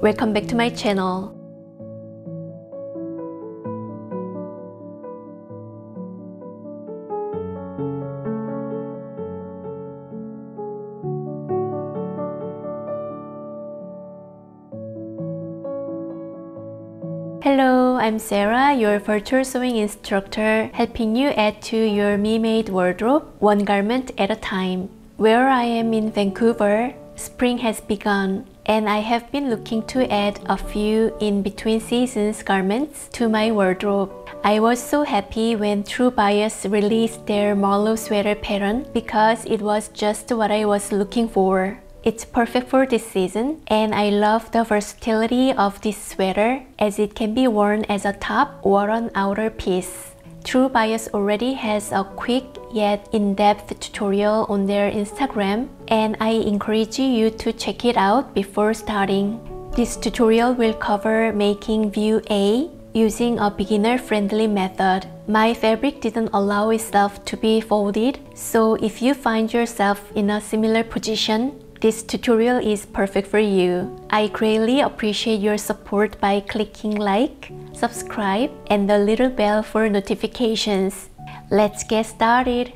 Welcome back to my channel. Hello, I'm Sara, your virtual sewing instructor, helping you add to your me-made wardrobe one garment at a time. Where I am in Vancouver, spring has begun and I have been looking to add a few in between seasons garments to my wardrobe. I was so happy when True Bias released their Marlo sweater pattern because it was just what I was looking for. It's perfect for this season and I love the versatility of this sweater as it can be worn as a top or an outer piece. True Bias already has a quick yet in-depth tutorial on their Instagram and I encourage you to check it out before starting. This tutorial will cover making view A using a beginner-friendly method. My fabric didn't allow itself to be folded, so if you find yourself in a similar position, this tutorial is perfect for you. I greatly appreciate your support by clicking like, subscribe, and the little bell for notifications. Let's get started.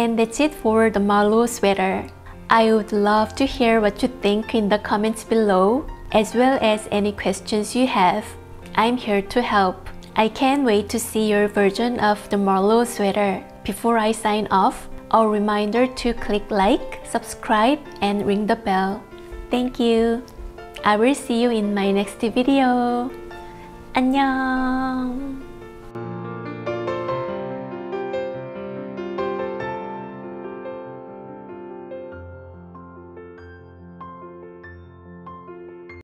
And that's it for the Marlo sweater. I would love to hear what you think in the comments below, as well as any questions you have. I'm here to help. I can't wait to see your version of the Marlo sweater. Before I sign off, a reminder to click like, subscribe, and ring the bell. Thank you. I will see you in my next video. 안녕.